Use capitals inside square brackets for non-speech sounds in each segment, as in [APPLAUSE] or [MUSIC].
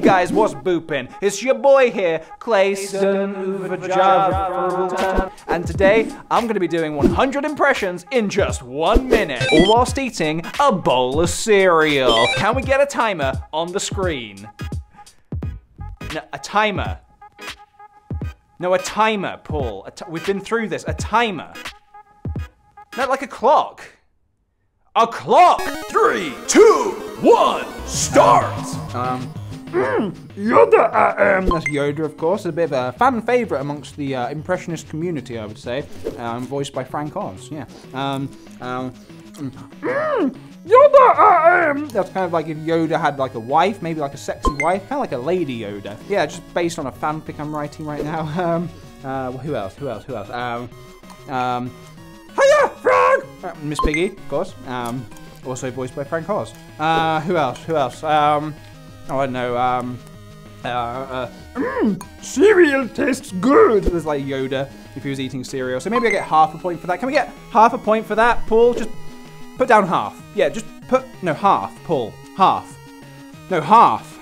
guys, what's booping? It's your boy here, Uvajava, and today I'm to be doing 100 impressions in just one minute, all whilst eating a bowl of cereal. Can we get a timer on the screen? No, a timer. No, a timer, Paul. We've been through this. A timer. Not like a clock. A clock! Three, two, one, start! Um, mm, Yoda I am. That's Yoda, of course. A bit of a fan favourite amongst the uh, impressionist community, I would say. Um, voiced by Frank Oz, yeah. Um, um, mm, Yoda I am. That's kind of like if Yoda had like a wife, maybe like a sexy wife, kind of like a lady Yoda. Yeah, just based on a fanfic I'm writing right now. [LAUGHS] Um, uh, who else? Who else? Who else? Um, um, hiya, Frank! Uh, Miss Piggy, of course. Um, also voiced by Frank Oz. Uh, who else? Who else? Um, oh, I don't know. Um, uh, uh, mm, cereal tastes good. There's like Yoda if he was eating cereal. So maybe I get half a point for that. Can we get half a point for that, Paul? Just put down half. Yeah, just put no half, Paul. Half. No half.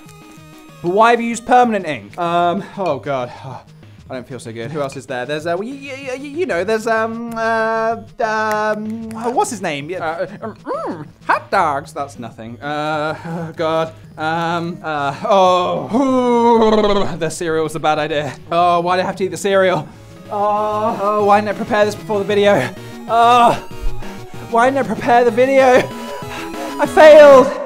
But why have you used permanent ink? Um. Oh God. [SIGHS] I don't feel so good. Who else is there? There's, uh, well, you, you, you, know, there's, um, uh, um, what's his name? Yeah, uh, um, mm, hot dogs. That's nothing. Uh, oh, [LAUGHS] God. Um, uh, oh, [LAUGHS] the cereal was a bad idea. Oh, why did I have to eat the cereal? Oh, oh, why didn't I prepare this before the video? Oh, why didn't I prepare the video? I failed.